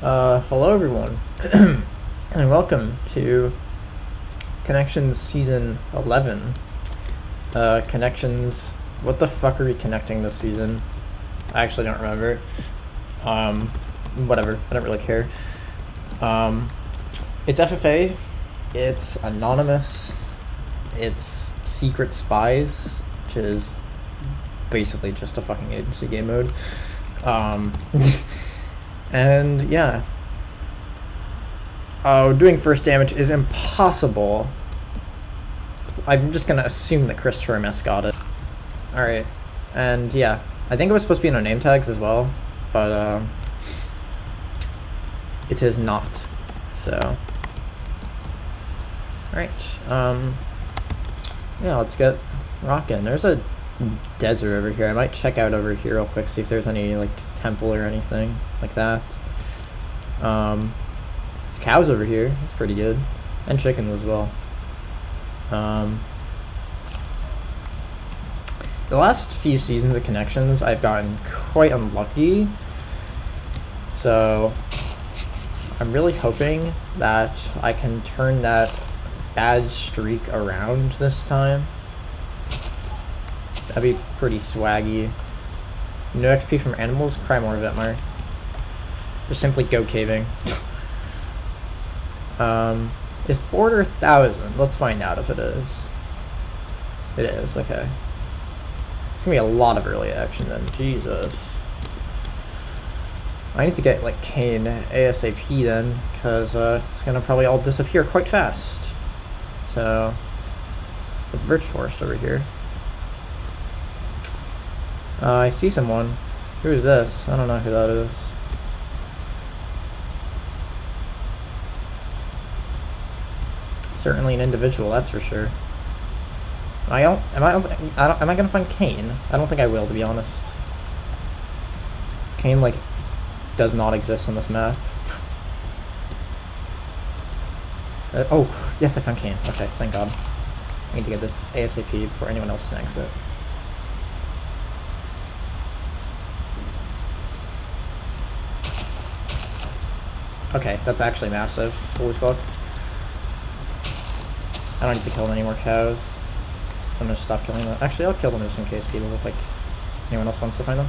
Uh, hello everyone, and welcome to Connections Season 11. Uh, Connections, what the fuck are we connecting this season? I actually don't remember. Um, whatever, I don't really care. Um, it's FFA, it's Anonymous, it's Secret Spies, which is basically just a fucking agency game mode. Um, and yeah. Oh, doing first damage is impossible. I'm just gonna assume that Christopher MS got it. Alright. And yeah, I think it was supposed to be in our name tags as well, but uh, it is not. So. Alright. Um, yeah, let's get rocking. There's a desert over here. I might check out over here real quick, see if there's any like temple or anything like that. Um, there's cows over here. That's pretty good, and chickens as well. Um, the last few seasons of connections, I've gotten quite unlucky. So I'm really hoping that I can turn that bad streak around this time. That'd be pretty swaggy. No XP from animals? Cry more, Vetmar. Just simply go caving. um, is border 1000? Let's find out if it is. It is, okay. It's gonna be a lot of early action then. Jesus. I need to get, like, cane ASAP then, because uh, it's gonna probably all disappear quite fast. So, the birch forest over here. Uh, I see someone. Who is this? I don't know who that is. Certainly an individual, that's for sure. I don't. Am I? Don't, I don't. Am I gonna find cane? I don't think I will, to be honest. cane like does not exist on this map. uh, oh, yes, I found cane. Okay, thank God. I need to get this ASAP before anyone else snags it. Okay, that's actually massive. Holy fuck. I don't need to kill any more cows. I'm gonna stop killing them. Actually, I'll kill them just in case people look like anyone else wants to find them.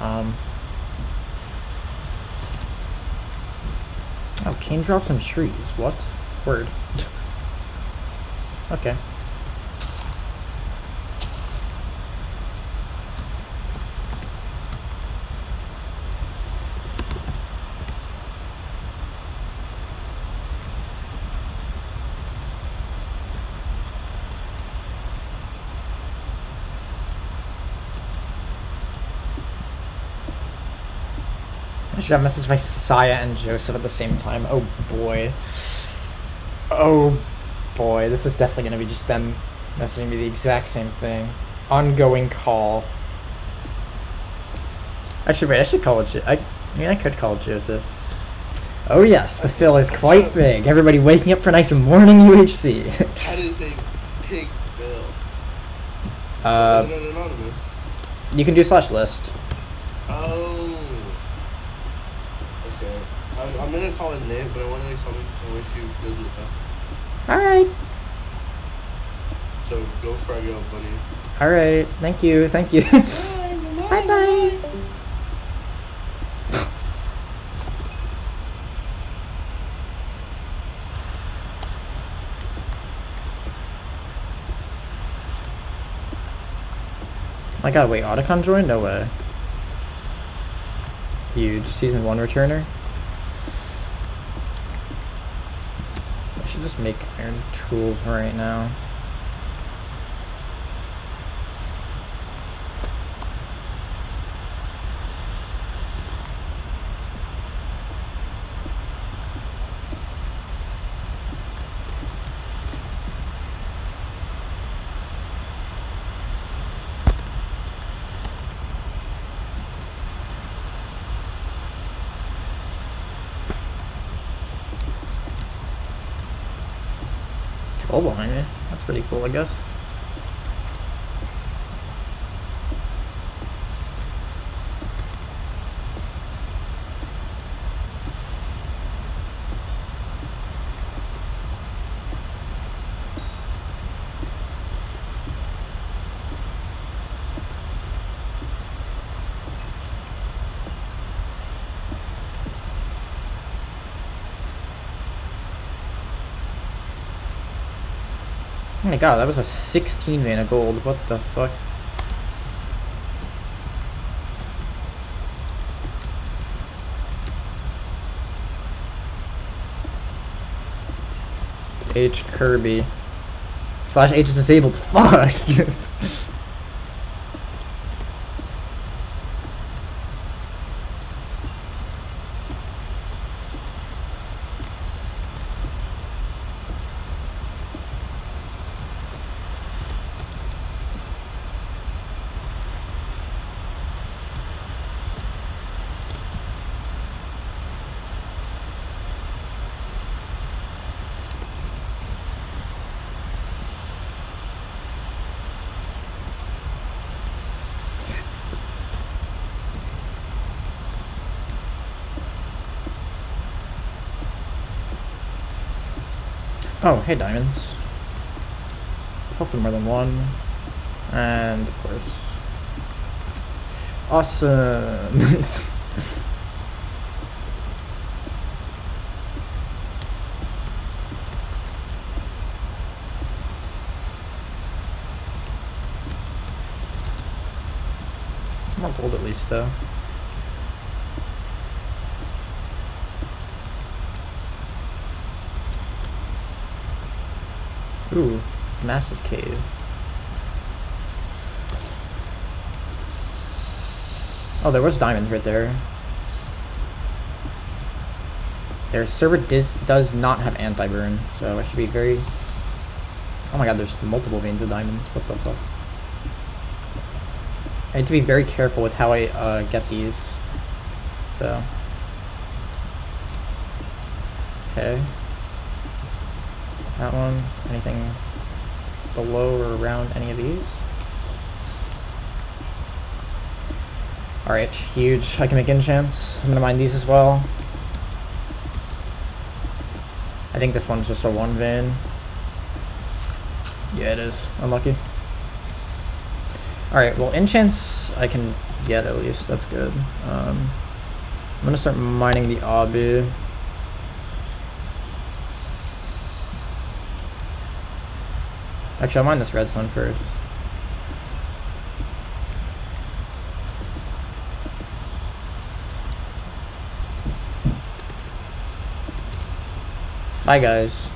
Um. Oh, Cain dropped some trees. What? Word. okay. Should have messaged by Saya and Joseph at the same time. Oh boy. Oh boy, this is definitely gonna be just them messaging me the exact same thing. Ongoing call. Actually, wait, I should call it. Jo I, I mean, I could call Joseph. Oh yes, the fill is quite big. Everybody waking up for a nice morning UHC. that is a big bill. uh, you can do slash list. Oh. Okay. I'm, I'm gonna call it Nick, but I wanted to come and wish you good luck. Alright. So go Fraggle, buddy. Alright. Thank you. Thank you. bye bye. Oh my god, wait, Otacon joined? No way. Huge. Season 1 returner. Should just make iron tools right now. Skull behind me. That's pretty cool, I guess. Oh my god, that was a 16 vein of gold. What the fuck? H Kirby. Slash H is disabled. Fuck! Oh, hey diamonds. Hopefully more than one. And of course. Awesome! more gold at least though. Ooh, massive cave. Oh, there was diamonds right there. Their server dis does not have anti-burn, so I should be very... Oh my god, there's multiple veins of diamonds. What the fuck? I need to be very careful with how I uh, get these. So... Okay. That one. Anything below or around any of these? Alright, huge. I can make enchants. I'm gonna mine these as well. I think this one's just a one vein. Yeah, it is. Unlucky. Alright, well, enchants I can get at least. That's good. Um, I'm gonna start mining the obby. Actually, I'll mine this redstone first. Bye, guys.